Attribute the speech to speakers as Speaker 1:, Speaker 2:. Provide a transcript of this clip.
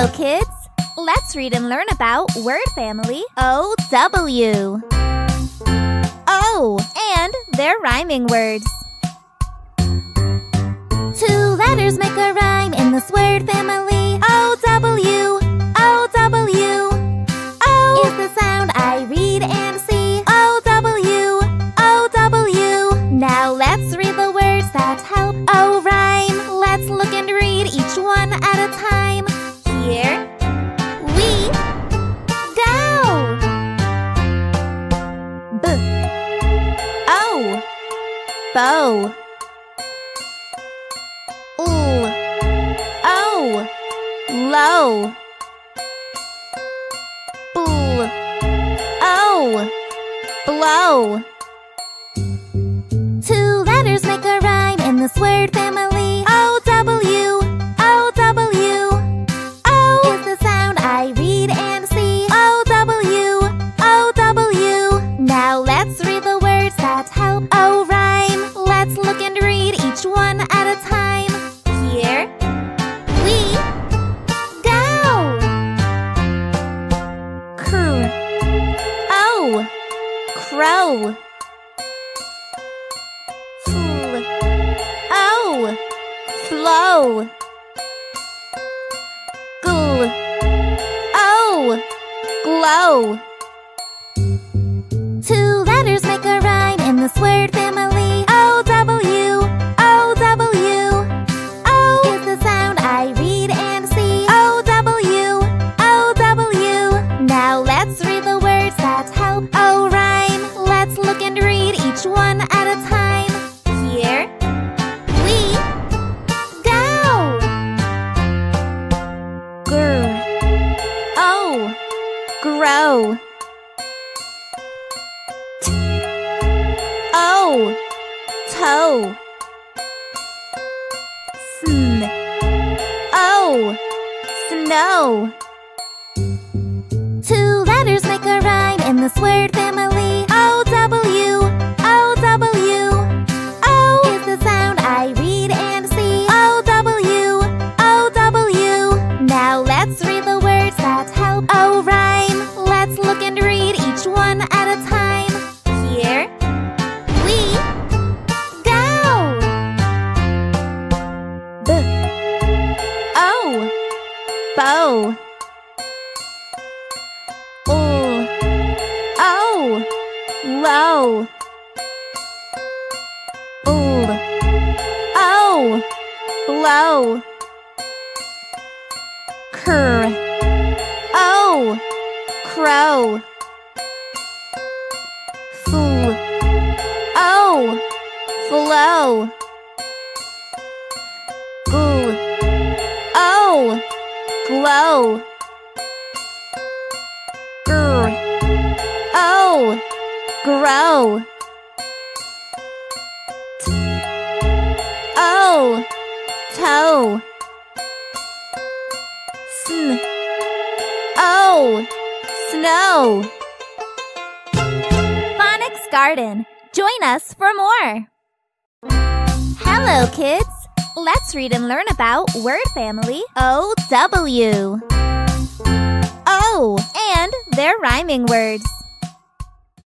Speaker 1: Hello, kids! Let's read and learn about word family O-W. O oh, and their rhyming words. Two letters make a rhyme in this word family O-W. O-W. O oh. is the sound I read and see. O-W. O-W. Now let's read the words that help O rhyme. Let's look and read each one bow. L O oh. low. Bl O oh. blow. Two letters make a rhyme in this word O crow. Fl O oh. flow. Gl O oh. glow. Two letters make a rhyme in this word family. Grow. O toe. Sn O snow. Two letters make a rhyme in this word bow. L O low. L O blow. Cur O crow. Fl O oh. flow. Glow. Gr O grow. T O toe. Sn O snow. Phonics Garden. Join us for more. Hello, kids. Let's read and learn about word family O W. O and their rhyming words.